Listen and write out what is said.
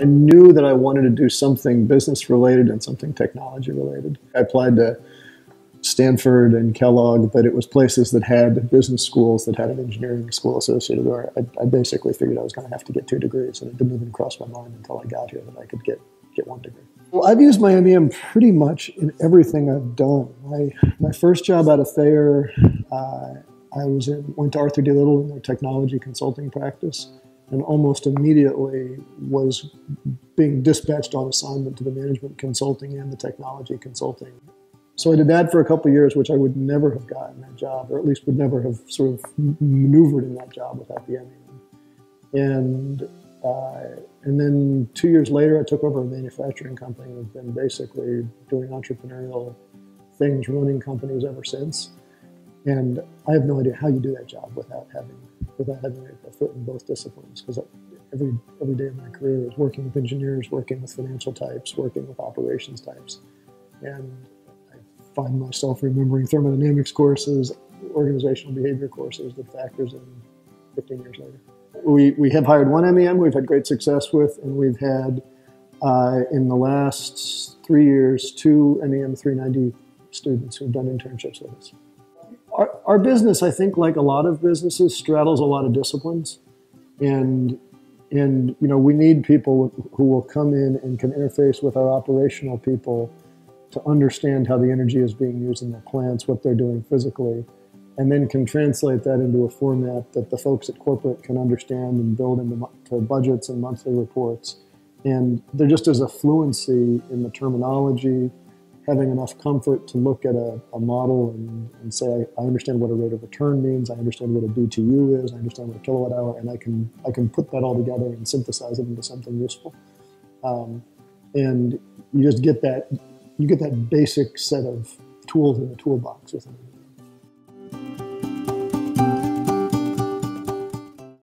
I knew that I wanted to do something business related and something technology related. I applied to Stanford and Kellogg, but it was places that had business schools that had an engineering school associated where I, I basically figured I was going to have to get two degrees, and it didn't even cross my mind until I got here that I could get, get one degree. Well, I've used my MEM pretty much in everything I've done. My, my first job out of Thayer, uh, I was in, went to Arthur D. Little in their technology consulting practice and almost immediately was being dispatched on assignment to the management consulting and the technology consulting. So I did that for a couple years, which I would never have gotten that job, or at least would never have sort of maneuvered in that job without the MEM. And uh, and then two years later, I took over a manufacturing company and have been basically doing entrepreneurial things, running companies ever since. And I have no idea how you do that job without having without having a foot in both disciplines. Because every every day of my career is working with engineers, working with financial types, working with operations types, and I find myself remembering thermodynamics courses, organizational behavior courses that factors in 15 years later. We, we have hired one MEM we've had great success with, and we've had uh, in the last three years two MEM 390 students who've done internships with us. Our, our business, I think, like a lot of businesses, straddles a lot of disciplines, and and you know we need people who will come in and can interface with our operational people to understand how the energy is being used in the plants, what they're doing physically, and then can translate that into a format that the folks at corporate can understand and build into budgets and monthly reports. And there just is a fluency in the terminology having enough comfort to look at a, a model and, and say, I, understand what a rate of return means, I understand what a BTU is, I understand what a kilowatt hour, and I can, I can put that all together and synthesize it into something useful. Um, and you just get that, you get that basic set of tools in the toolbox within